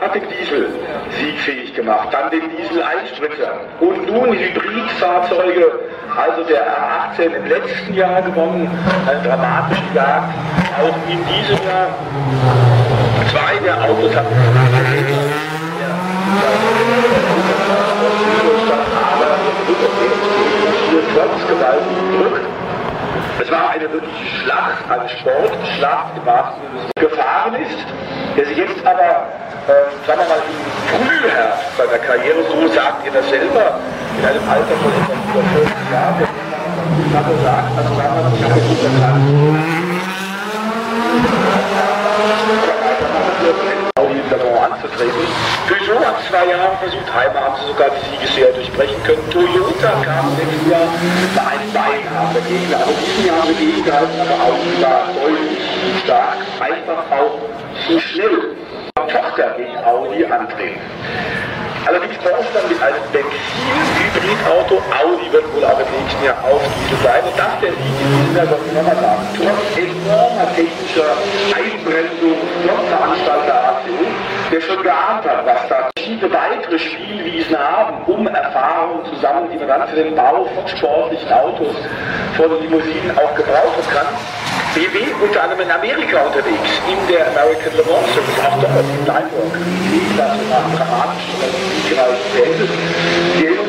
hat den Diesel. Siegfähig gemacht, dann den Diesel-Einspritzer. Und nun Hybridfahrzeuge, also der R18 im letzten Jahr gewonnen, eine dramatische Jagd, auch in diesem Jahr. Zwei der Autos hatten trotz gewaltigen Druck. Eine wirkliche Schlacht, eine Sportschlacht im wahrsten gefahren ist, der sich jetzt aber, äh, sagen wir mal, im Frühherbst seiner Karriere, so sagt er das selber, in einem Alter von etwa über 40 Jahren, Sache sagt, also sagen wir ich habe jetzt erkannt, Audi Le Mans anzutreten. Peugeot hat zwei Jahre versucht, Heimer haben sie sogar die Siegesserie durchbrechen können. Toyota kam letztes Jahr war ein beinharter Gegner, aber diesen Jahr haben wir gegengehalten, aber Audi war deutlich stark, einfach auch zu schnell. Tochter gegen Audi antreten. Allerdings braucht es dann mit einem Benzin-Hybrid-Auto. Audi wird wohl auch im nächsten Jahr auf Diesel sein. Das der Sieg in diesem Jahr, soll ich nochmal sagen, trotz enormer technischer Einbremsung von Veranstalter der schon geahnt hat, was da verschiedene weitere Spielwiesen haben, um Erfahrungen zusammen, die man dann für den Bau von sportlichen Autos, von Limousinen auch gebrauchen kann. BMW unter anderem in Amerika unterwegs, in der American Le Mans Series, auch dort in Limburg. Die Klasse nach dramatischen Siegreichen. Die